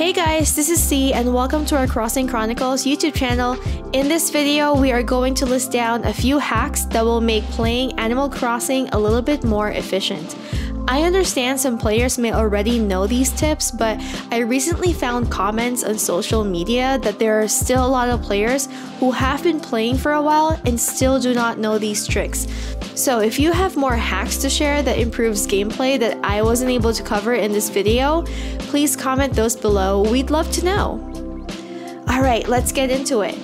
Hey guys, this is C and welcome to our Crossing Chronicles YouTube channel. In this video, we are going to list down a few hacks that will make playing Animal Crossing a little bit more efficient. I understand some players may already know these tips, but I recently found comments on social media that there are still a lot of players who have been playing for a while and still do not know these tricks. So if you have more hacks to share that improves gameplay that I wasn't able to cover in this video, please comment those below. We'd love to know. Alright, let's get into it.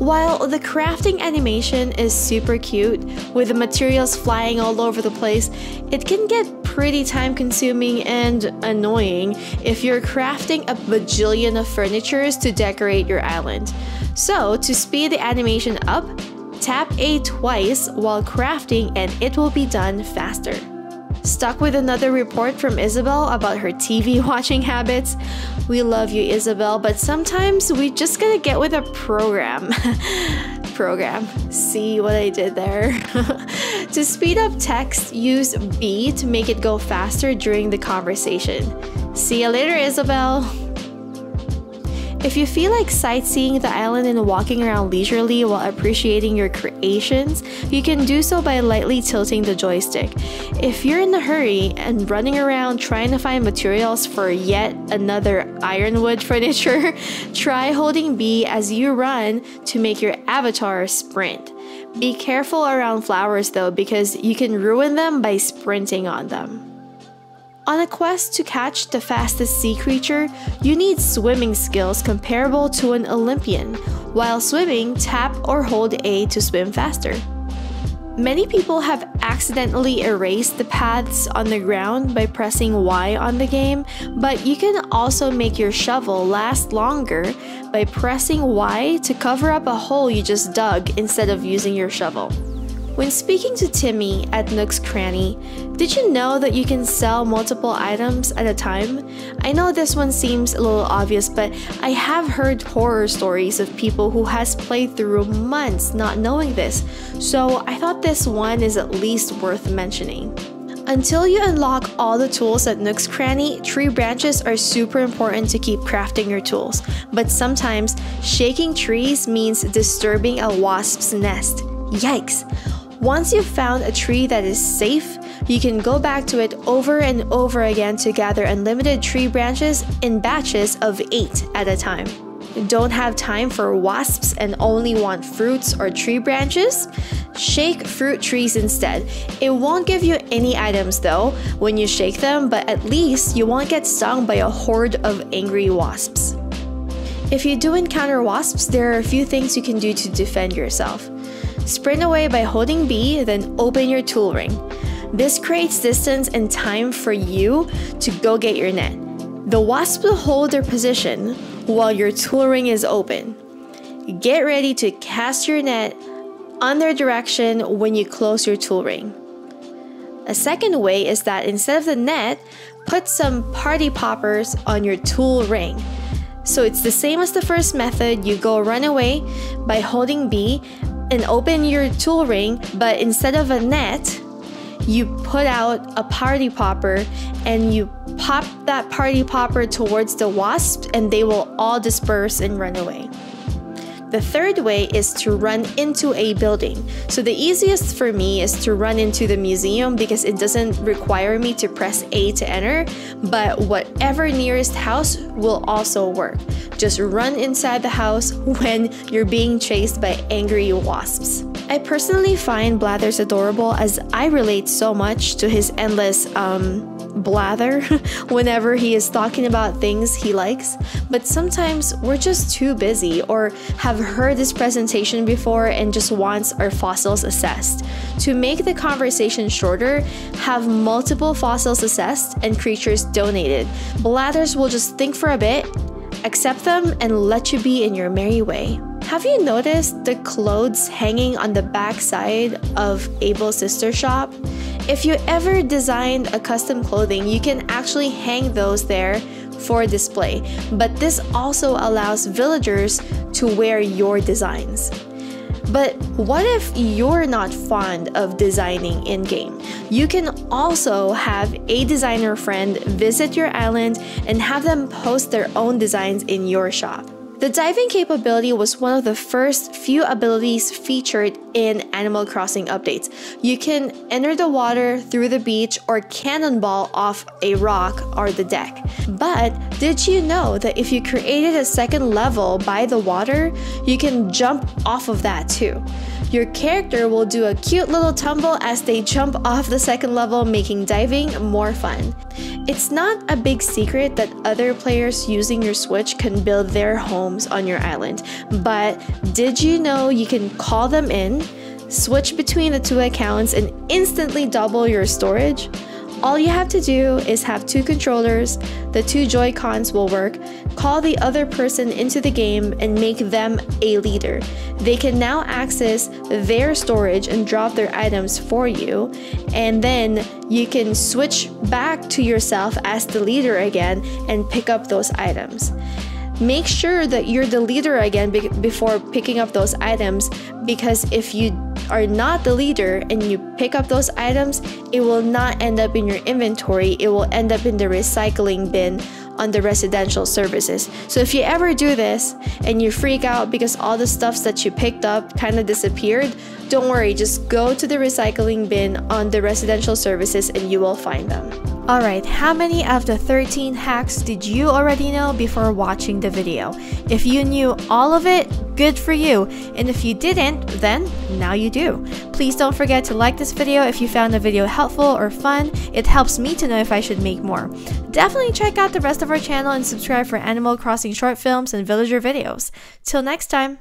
While the crafting animation is super cute, with the materials flying all over the place, it can get pretty time consuming and annoying if you're crafting a bajillion of furnitures to decorate your island. So, to speed the animation up, tap A twice while crafting and it will be done faster. Stuck with another report from Isabelle about her TV watching habits? We love you, Isabelle, but sometimes we just gotta get with a program. program. See what I did there? to speed up text, use B to make it go faster during the conversation. See you later, Isabelle! If you feel like sightseeing the island and walking around leisurely while appreciating your creations, you can do so by lightly tilting the joystick. If you're in a hurry and running around trying to find materials for yet another ironwood furniture, try holding B as you run to make your avatar sprint. Be careful around flowers though because you can ruin them by sprinting on them. On a quest to catch the fastest sea creature, you need swimming skills comparable to an Olympian. While swimming, tap or hold A to swim faster. Many people have accidentally erased the paths on the ground by pressing Y on the game, but you can also make your shovel last longer by pressing Y to cover up a hole you just dug instead of using your shovel. When speaking to Timmy at Nook's Cranny, did you know that you can sell multiple items at a time? I know this one seems a little obvious, but I have heard horror stories of people who has played through months not knowing this, so I thought this one is at least worth mentioning. Until you unlock all the tools at Nook's Cranny, tree branches are super important to keep crafting your tools. But sometimes, shaking trees means disturbing a wasp's nest. Yikes! Once you've found a tree that is safe, you can go back to it over and over again to gather unlimited tree branches in batches of 8 at a time. Don't have time for wasps and only want fruits or tree branches? Shake fruit trees instead. It won't give you any items though when you shake them, but at least you won't get stung by a horde of angry wasps. If you do encounter wasps, there are a few things you can do to defend yourself. Sprint away by holding B, then open your tool ring. This creates distance and time for you to go get your net. The wasp will hold their position while your tool ring is open. Get ready to cast your net on their direction when you close your tool ring. A second way is that instead of the net, put some party poppers on your tool ring. So it's the same as the first method, you go run away by holding B and open your tool ring, but instead of a net, you put out a party popper and you pop that party popper towards the wasps and they will all disperse and run away. The third way is to run into a building. So the easiest for me is to run into the museum because it doesn't require me to press A to enter, but whatever nearest house will also work. Just run inside the house when you're being chased by angry wasps. I personally find Blathers adorable as I relate so much to his endless um, blather whenever he is talking about things he likes, but sometimes we're just too busy or have heard this presentation before and just wants our fossils assessed. To make the conversation shorter, have multiple fossils assessed and creatures donated. Blathers will just think for a bit, accept them, and let you be in your merry way. Have you noticed the clothes hanging on the back side of Able Sisters shop? If you ever designed a custom clothing, you can actually hang those there for display, but this also allows villagers to wear your designs. But what if you're not fond of designing in game? You can also have a designer friend visit your island and have them post their own designs in your shop. The diving capability was one of the first few abilities featured in Animal Crossing updates. You can enter the water through the beach or cannonball off a rock or the deck. But did you know that if you created a second level by the water, you can jump off of that too? Your character will do a cute little tumble as they jump off the second level, making diving more fun. It's not a big secret that other players using your Switch can build their homes on your island, but did you know you can call them in, switch between the two accounts, and instantly double your storage? All you have to do is have two controllers, the two Joy-Cons will work, call the other person into the game and make them a leader. They can now access their storage and drop their items for you, and then you can switch back to yourself as the leader again and pick up those items make sure that you're the leader again be before picking up those items because if you are not the leader and you pick up those items, it will not end up in your inventory. It will end up in the recycling bin on the residential services. So if you ever do this and you freak out because all the stuffs that you picked up kind of disappeared, don't worry, just go to the recycling bin on the residential services and you will find them. Alright, how many of the 13 hacks did you already know before watching the video? If you knew all of it, good for you. And if you didn't, then now you do. Please don't forget to like this video if you found the video helpful or fun. It helps me to know if I should make more. Definitely check out the rest of our channel and subscribe for Animal Crossing short films and villager videos. Till next time.